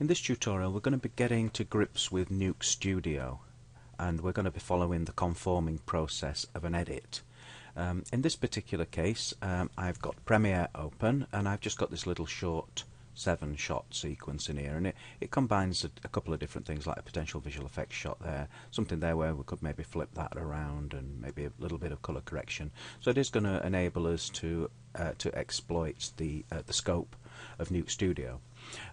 In this tutorial we're going to be getting to grips with Nuke Studio and we're going to be following the conforming process of an edit. Um, in this particular case um, I've got Premiere open and I've just got this little short seven shot sequence in here and it, it combines a, a, couple of different things like a potential visual effects shot there something there where we could maybe flip that around and maybe a little bit of color correction so it is going to enable us to uh, to exploit the uh, the scope of Nuke Studio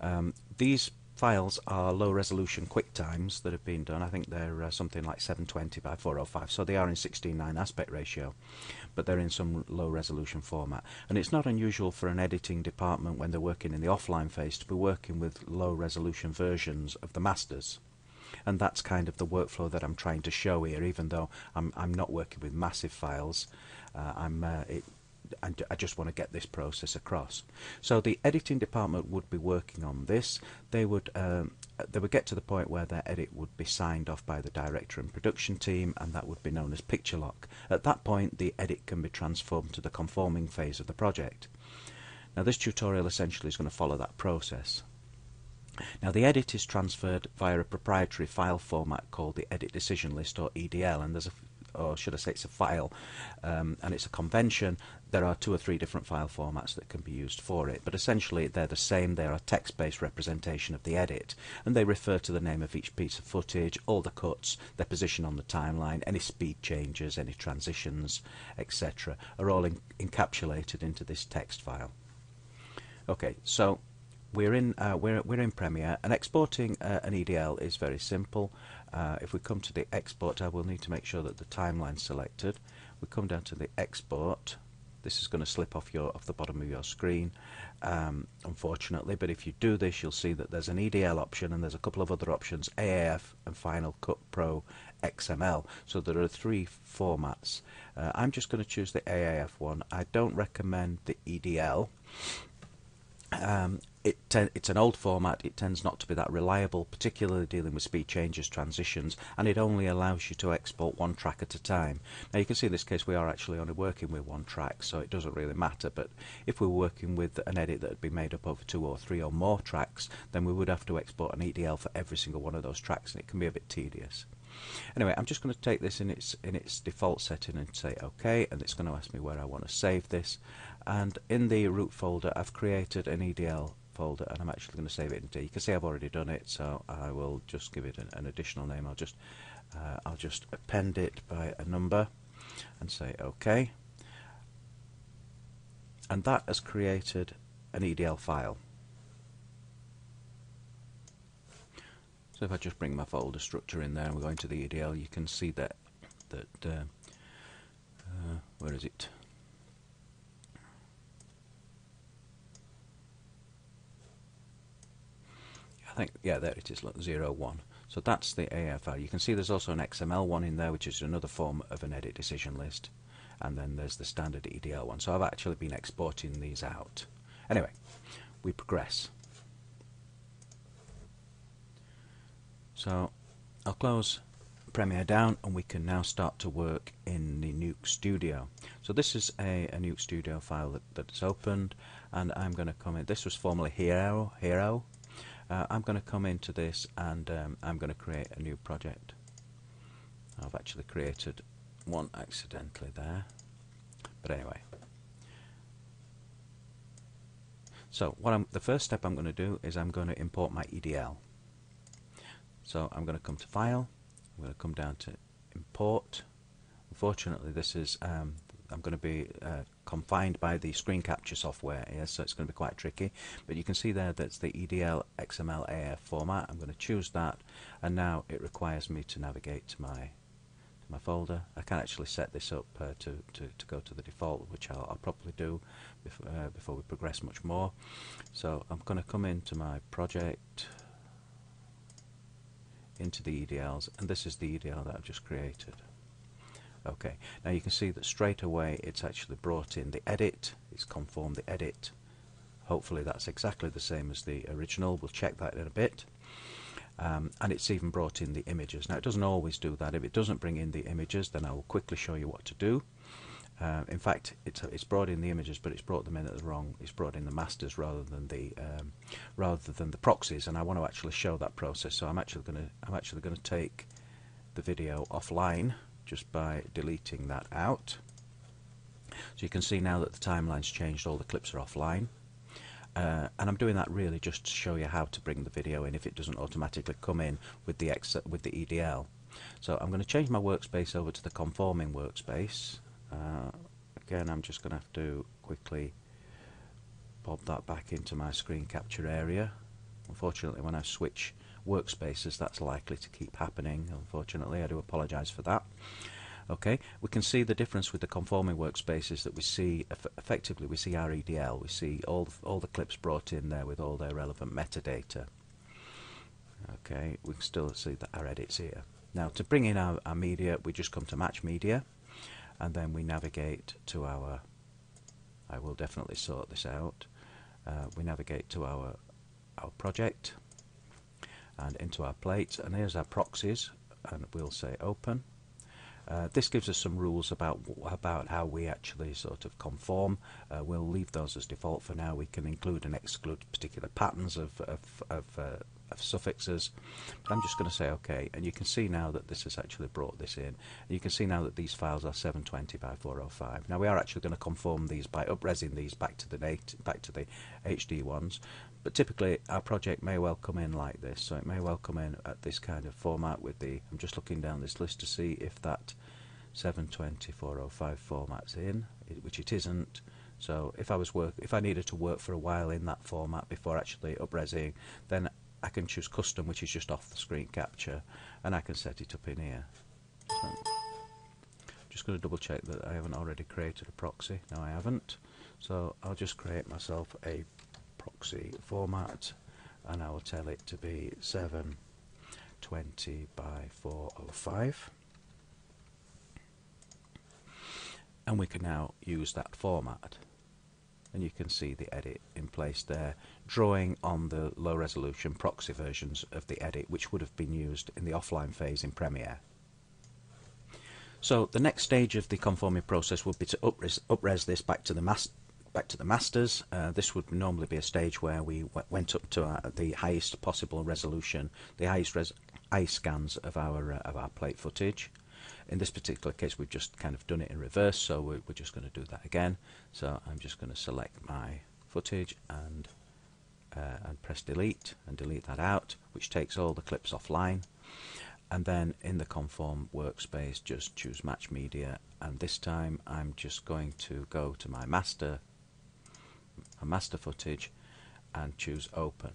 um, these files are low resolution QuickTimes that have been done. I think they're uh, something like 720 by 405, so they are in 16:9 aspect ratio, but they're in some low resolution format. And it's not unusual for an editing department when they're working in the offline phase to be working with low resolution versions of the masters. And that's kind of the workflow that I'm trying to show here, even though I'm, I'm not working with massive files. Uh, I'm, uh, it, and I just want to get this process across. So the editing department would be working on this. They would um, they would get to the point where their edit would be signed off by the director and production team, and that would be known as picture lock. At that point, the edit can be transformed to the conforming phase of the project. Now, this tutorial essentially is going to follow that process. Now the edit is transferred via a proprietary file format called the Edit Decision List or EDL and there's a or should I say it's a file, um, and it's a convention, there are two or three different file formats that can be used for it. But essentially, they're the same. They're a text-based representation of the edit, and they refer to the name of each piece of footage, all the cuts, their position on the timeline, any speed changes, any transitions, etc., are all in encapsulated into this text file. Okay, so we're in uh, we're we're in Premiere, and exporting uh, an EDL is very simple. Uh, if we come to the export tab, we'll need to make sure that the timeline's selected. We come down to the export. This is going to slip off your off the bottom of your screen, um, unfortunately. But if you do this, you'll see that there's an EDL option and there's a couple of other options: AAF and Final Cut Pro XML. So there are three formats. Uh, I'm just going to choose the AAF one. I don't recommend the EDL. Um, it it's an old format. It tends not to be that reliable, particularly dealing with speed changes, transitions, and it only allows you to export one track at a time. Now you can see in this case we are actually only working with one track, so it doesn't really matter. But if we were working with an edit that had been made up over two or three or more tracks, then we would have to export an EDL for every single one of those tracks, and it can be a bit tedious. Anyway, I'm just going to take this in its in its default setting and say OK, and it's going to ask me where I want to save this. And in the root folder, I've created an EDL folder and I'm actually going to save it in D. You can see I've already done it so I will just give it an, an additional name. I'll just uh, I'll just append it by a number and say OK and that has created an EDL file. So if I just bring my folder structure in there and we go into the EDL you can see that that uh, uh, where is it I think, yeah, there it is, look, 0, 1. So that's the AAF. You can see there's also an XML one in there, which is another form of an edit decision list. And then there's the standard EDL one. So I've actually been exporting these out. Anyway, we progress. So I'll close Premiere down and we can now start to work in the Nuke Studio. So this is a, a Nuke Studio file that, that's opened and I'm going to comment. This was formerly Hiero, Hiero uh, I'm going to come into this and um, I'm going to create a new project. I've actually created one accidentally there. But anyway. So what I'm, the first step I'm going to do is I'm going to import my EDL. So I'm going to come to File. I'm going to come down to Import. Unfortunately, this is um, I'm going to be uh, confined by the screen capture software here, so it's going to be quite tricky. But you can see there that's the EDL XML AAF format. I'm going to choose that, and now it requires me to navigate to my to my folder. I can actually set this up uh, to, to, to go to the default, which I'll, I'll probably do before, uh, before we progress much more. So I'm going to come into my project, into the EDLs, and this is the EDL that I've just created. Okay, now you can see that straight away it's actually brought in the edit, it's conformed the edit. Hopefully that's exactly the same as the original, we'll check that in a bit. Um, and it's even brought in the images. Now it doesn't always do that. If it doesn't bring in the images then I will quickly show you what to do. Uh, in fact, it's it's brought in the images, but it's brought them in at the wrong. It's brought in the masters rather than the um, rather than the proxies, and I want to actually show that process. So I'm actually going to I'm actually going to take the video offline just by deleting that out. So you can see now that the timeline's changed. All the clips are offline. Uh, and I'm doing that really just to show you how to bring the video in if it doesn't automatically come in with the ex with the EDL. So I'm going to change my workspace over to the conforming workspace. Uh, again, I'm just going to have to quickly bob that back into my screen capture area. Unfortunately, when I switch workspaces, that's likely to keep happening. Unfortunately, I do apologise for that. Okay, we can see the difference with the conforming workspaces that we see effectively we see our EDL, we see all the, all the clips brought in there with all their relevant metadata. Okay, we can still see that our edits here. Now to bring in our, our media, we just come to Match Media, and then we navigate to our. I will definitely sort this out. Uh, we navigate to our our project and into our plates, and here's our proxies, and we'll say open uh, this gives us some rules about about how we actually sort of conform. Uh, we'll leave those as default for now. We can include and exclude particular patterns of, of, of, uh, of suffixes. But I'm just going to say OK, and you can see now that this has actually brought this in. And you can see now that these files are 720 by 405. Now we are actually going to conform these by upresing these back to the back to the HD ones. But typically our project may well come in like this, so it may well come in at this kind of format with the, I'm just looking down this list to see if that 720.405 format's in, which it isn't. So if I was work, if I needed to work for a while in that format before actually upresing, then I can choose custom, which is just off the screen capture, and I can set it up in here. So just going to double check that I haven't already created a proxy. No, I haven't. So I'll just create myself a proxy format and I will tell it to be 720 by 405 and we can now use that format and you can see the edit in place there drawing on the low resolution proxy versions of the edit which would have been used in the offline phase in Premiere. So the next stage of the conforming process would be to upres, upres this back to the master back to the masters. Uh, this would normally be a stage where we went up to uh, the highest possible resolution, the highest res eye scans of our uh, of our plate footage. In this particular case, we've just kind of done it in reverse, so we're, we're just going to do that again. So I'm just going to select my footage and uh, and press delete and delete that out, which takes all the clips offline. And then in the conform workspace, just choose match media, and this time I'm just going to go to my master master footage and choose open.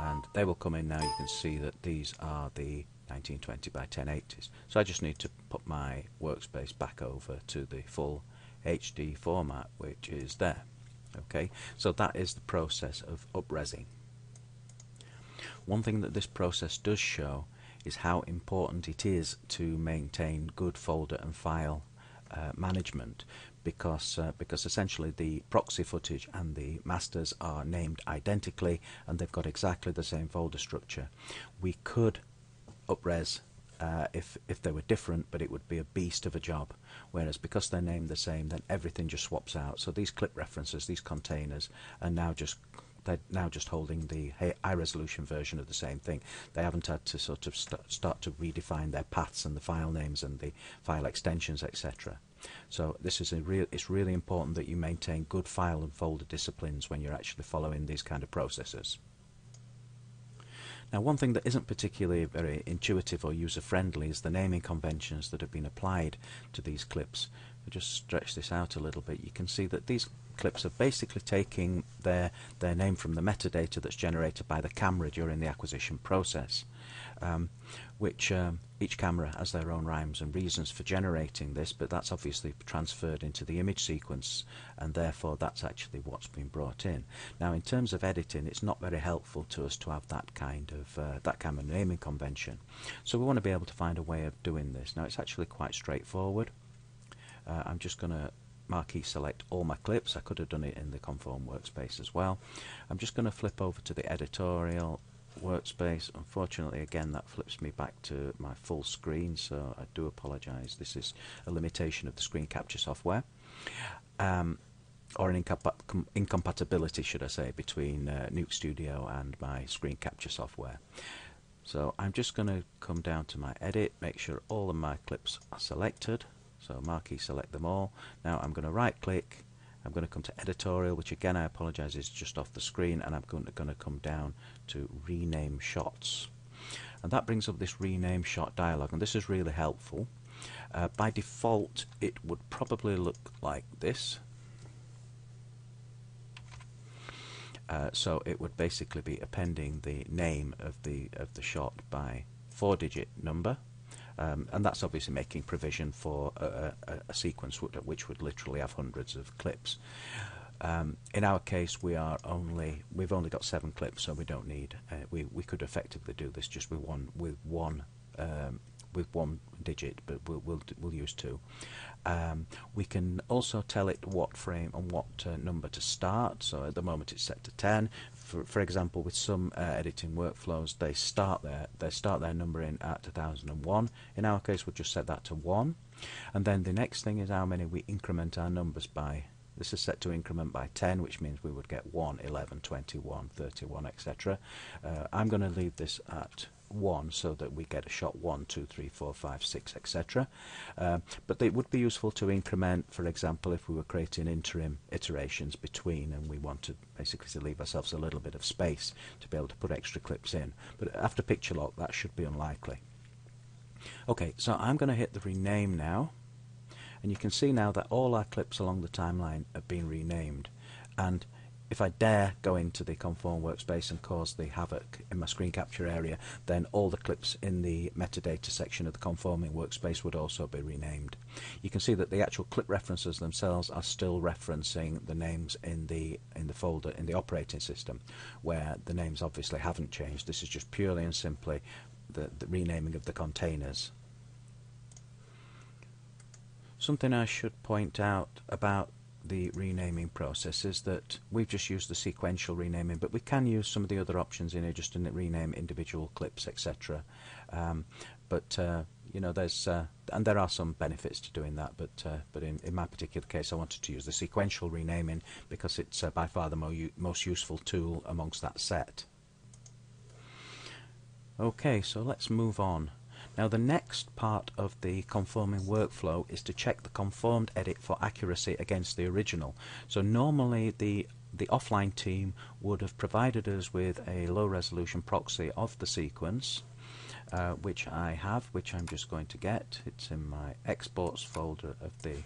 And they will come in now you can see that these are the 1920 by 1080s so I just need to put my workspace back over to the full HD format which is there okay? So that is the process of upresing. One thing that this process does show is how important it is to maintain good folder and file uh, management because uh, because essentially the proxy footage and the masters are named identically and they've got exactly the same folder structure. We could upres uh, if if they were different, but it would be a beast of a job. Whereas because they're named the same, then everything just swaps out. So these clip references, these containers, are now just they're now just holding the high resolution version of the same thing. They haven't had to sort of st start to redefine their paths and the file names and the file extensions, etc. So this is a real. It's really important that you maintain good file and folder disciplines when you're actually following these kind of processes. Now, one thing that isn't particularly very intuitive or user-friendly is the naming conventions that have been applied to these clips. If we just stretch this out a little bit, you can see that these clips are basically taking their, their name from the metadata that's generated by the camera during the acquisition process um, which um, each camera has their own rhymes and reasons for generating this, but that's obviously transferred into the image sequence, and therefore that's actually what's been brought in. Now, in terms of editing, it's not very helpful to us to have that kind of uh, that of naming convention. So we want to be able to find a way of doing this. Now, it's actually quite straightforward. Uh, I'm just going to marquee select all my clips. I could have done it in the conform workspace as well. I'm just going to flip over to the editorial workspace. Unfortunately, again, that flips me back to my full screen, so I do apologise. This is a limitation of the screen capture software. Um, or an incompa incompatibility, should I say, between uh, Nuke Studio and my screen capture software. So I'm just going to come down to my edit, make sure all of my clips are selected. So marquee select them all. Now I'm going to right click, I'm going to come to editorial, which again I apologize is just off the screen, and I'm going to, going to come down to rename shots. And that brings up this rename shot dialog, and this is really helpful. Uh, by default, it would probably look like this. Uh, so it would basically be appending the name of the of the shot by four-digit number, um, and that's obviously making provision for a, a, a sequence which would literally have hundreds of clips. Um, in our case, we are only we've only got seven clips, so we don't need. Uh, we we could effectively do this just with one with one um, with one digit, but we'll we'll, we'll use two. Um, we can also tell it what frame and what uh, number to start. So at the moment it's set to 10. For, for example, with some uh, editing workflows, they start their they start their number in at 2001. In our case, we'll just set that to one, and then the next thing is how many we increment our numbers by. This is set to increment by 10, which means we would get 1, 11, 21, 31, etc. Uh, I'm going to leave this at 1 so that we get a shot 1, 2, 3, 4, 5, 6, etc. Um, but it would be useful to increment, for example, if we were creating interim iterations between and we wanted basically to leave ourselves a little bit of space to be able to put extra clips in. But after picture lock, that should be unlikely. Okay, so I'm going to hit the rename now. And you can see now that all our clips along the timeline have been renamed. And if I dare go into the conform workspace and cause the havoc in my screen capture area, then all the clips in the metadata section of the conforming workspace would also be renamed. You can see that the actual clip references themselves are still referencing the names in the in the folder in the operating system, where the names obviously haven't changed. This is just purely and simply the, the renaming of the containers. Something I should point out about the renaming process is that we've just used the sequential renaming, but we can use some of the other options in here just to rename individual clips, etc. Um, but uh, you know, there's uh, and there are some benefits to doing that, but uh, but in, in my particular case, I wanted to use the sequential renaming because it's uh, by far the mo most useful tool amongst that set. Okay, so let's move on. Now the next part of the conforming workflow is to check the conformed edit for accuracy against the original. So normally the the offline team would have provided us with a low resolution proxy of the sequence uh, which I have which I'm just going to get. It's in my exports folder of the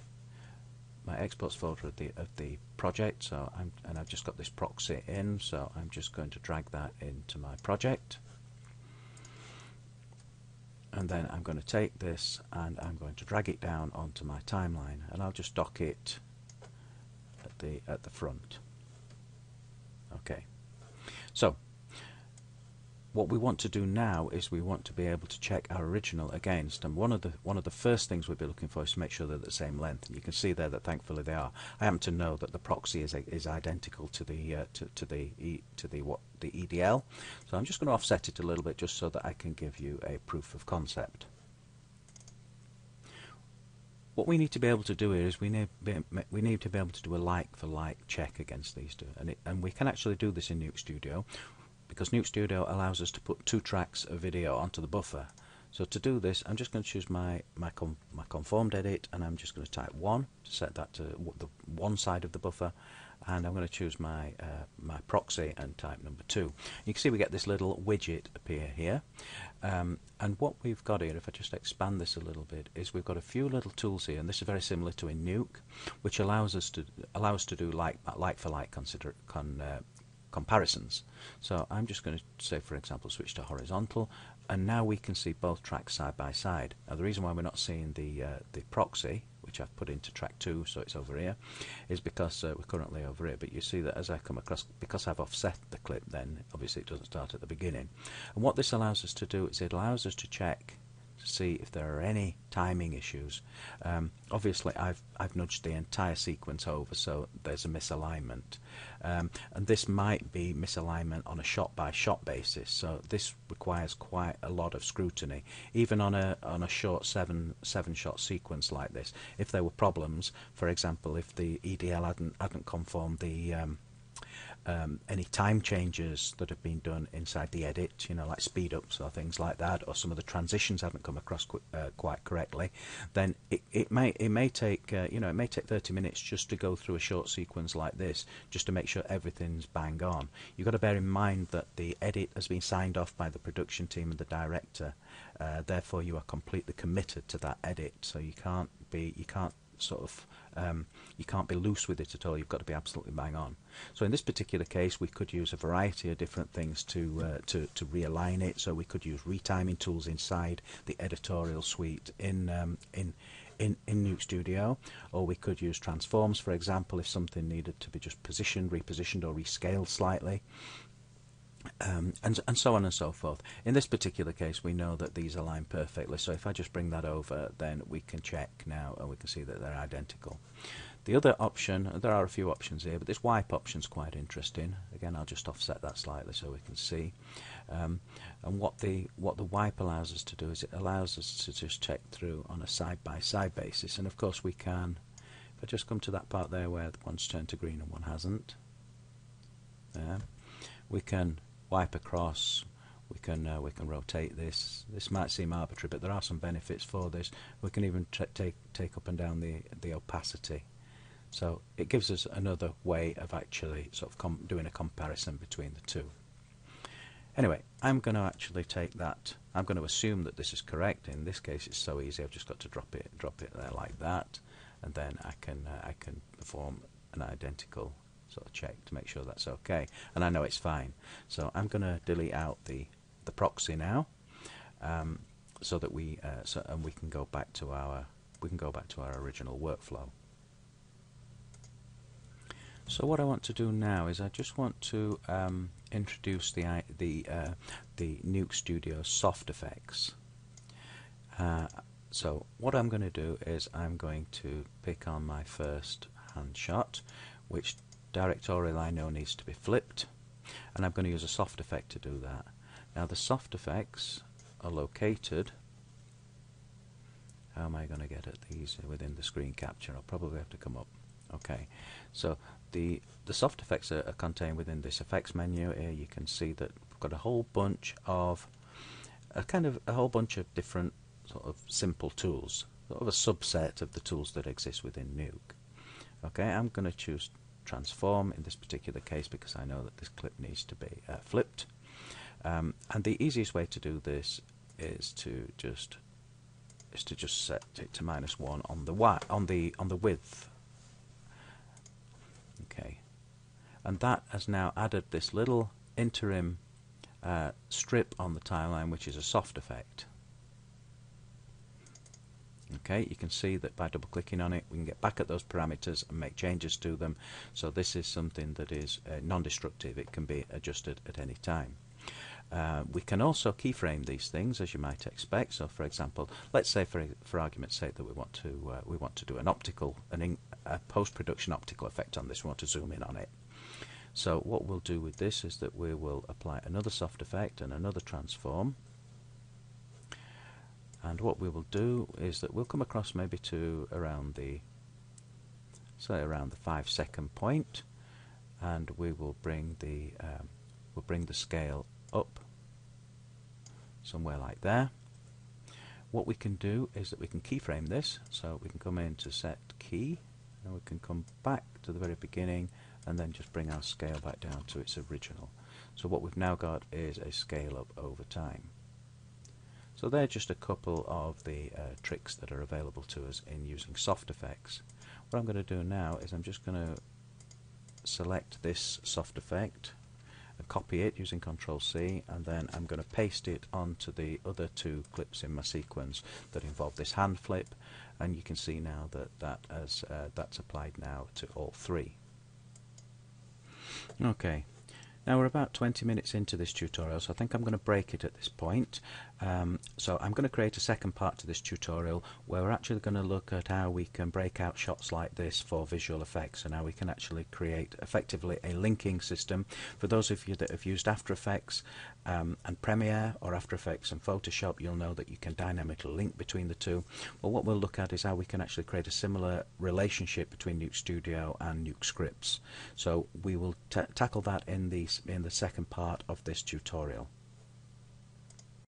my exports folder of the of the project. So I'm and I've just got this proxy in so I'm just going to drag that into my project and then I'm going to take this and I'm going to drag it down onto my timeline and I'll just dock it at the at the front. Okay. So what we want to do now is we want to be able to check our original against and one of the one of the first things we'll be looking for is to make sure they're the same length. And you can see there that thankfully they are. I happen to know that the proxy is is identical to the uh, to, to the e, to the what the EDL so I'm just going to offset it a little bit just so that I can give you a proof of concept. What we need to be able to do here is we need, we need to be able to do a like for like check against these two. And, it, and we can actually do this in Nuke Studio because Nuke Studio allows us to put two tracks of video onto the buffer. So to do this, I'm just going to choose my my, com my conformed edit, and I'm just going to type one to set that to the one side of the buffer, and I'm going to choose my uh, my proxy and type number two. You can see we get this little widget appear here, um, and what we've got here, if I just expand this a little bit, is we've got a few little tools here, and this is very similar to in Nuke, which allows us to allow us to do like like for like consider con, uh, comparisons. So I'm just going to say, for example, switch to horizontal, and now we can see both tracks side by side. Now the reason why we're not seeing the uh, the proxy, which I've put into track 2, so it's over here, is because uh, we're currently over here. But you see that as I come across, because I've offset the clip, then obviously it doesn't start at the beginning. And what this allows us to do is it allows us to check to see if there are any timing issues. Um, obviously, I've I've nudged the entire sequence over, so there's a misalignment, um, and this might be misalignment on a shot-by-shot basis. So this requires quite a lot of scrutiny, even on a on a short seven seven shot sequence like this. If there were problems, for example, if the EDL hadn't hadn't conformed the um, um, any time changes that have been done inside the edit, you know, like speed ups or things like that, or some of the transitions haven't come across qu uh, quite correctly, then it, it may it may take uh, you know it may take 30 minutes just to go through a short sequence like this, just to make sure everything's bang on. You've got to bear in mind that the edit has been signed off by the production team and the director, uh, therefore you are completely committed to that edit, so you can't be you can't sort of um, you can't be loose with it at all. You've got to be absolutely bang on. So in this particular case, we could use a variety of different things to uh, to to realign it. So we could use retiming tools inside the editorial suite in um, in in, in Nuke Studio, or we could use transforms, for example, if something needed to be just positioned, repositioned, or rescaled slightly um, and, and so on and so forth. In this particular case, we know that these align perfectly, so if I just bring that over, then we can check now and we can see that they're identical. The other option, there are a few options here, but this wipe option is quite interesting. Again, I'll just offset that slightly so we can see. Um, and what the what the wipe allows us to do is it allows us to just check through on a side-by-side -side basis. And of course we can, if I just come to that part there where one's turned to green and one hasn't, there, we can wipe across. We can uh, we can rotate this. This might seem arbitrary but there are some benefits for this. We can even take take up and down the the opacity. So it gives us another way of actually sort of doing a comparison between the two. Anyway I'm going to actually take that. I'm going to assume that this is correct. In this case it's so easy. I've just got to drop it drop it there like that. And then I can uh, I can perform an identical sort of check to make sure that's okay. And I know it's fine. So I'm going to delete out the the proxy now um, so that we uh, so and we can go back to our we can go back to our original workflow. So what I want to do now is I just want to um, introduce the the uh, the Nuke Studio soft effects. Uh, so what I'm going to do is I'm going to pick on my first hand shot which directorial I know needs to be flipped and I'm going to use a soft effect to do that. Now the soft effects are located how am I going to get at these within the screen capture? I'll probably have to come up. Okay, so the the soft effects are, are contained within this effects menu. Here you can see that we've got a whole bunch of a kind of a whole bunch of different sort of simple tools, sort of a subset of the tools that exist within Nuke. Okay, I'm going to choose transform in this particular case because I know that this clip needs to be uh, flipped. Um, and the easiest way to do this is to just is to just set it to minus one on the y on the on the width. Okay, and that has now added this little interim uh, strip on the timeline, which is a soft effect. Okay, you can see that by double clicking on it we can get back at those parameters and make changes to them. So this is something that is uh, non-destructive. It can be adjusted at any time. Uh, we can also keyframe these things as you might expect. So, for example, let's say, for for argument's sake, that we want to uh, we want to do an optical an a post-production optical effect on this. We want to zoom in on it. So, what we'll do with this is that we will apply another soft effect and another transform and what we will do is that we'll come across maybe to around the say around the five second point and we will bring the um, we'll bring the scale up somewhere like there. What we can do is that we can keyframe this. So we can come in to set key and we can come back to the very beginning and then just bring our scale back down to its original. So what we've now got is a scale up over time so they're just a couple of the uh, tricks that are available to us in using soft effects. What I'm going to do now is I'm just going to select this soft effect and copy it using Control C and then I'm going to paste it onto the other two clips in my sequence that involve this hand flip and you can see now that that as uh, that's applied now to all three. Okay, Now we're about 20 minutes into this tutorial so I think I'm going to break it at this point. Um, so I'm going to create a second part to this tutorial where we're actually going to look at how we can break out shots like this for visual effects and how we can actually create effectively a linking system. For those of you that have used After Effects um, and Premiere or After Effects and Photoshop you'll know that you can dynamically link between the two. Well what we'll look at is how we can actually create a similar relationship between Nuke Studio and Nuke Scripts. So we will tackle that in the, in the second part of this tutorial.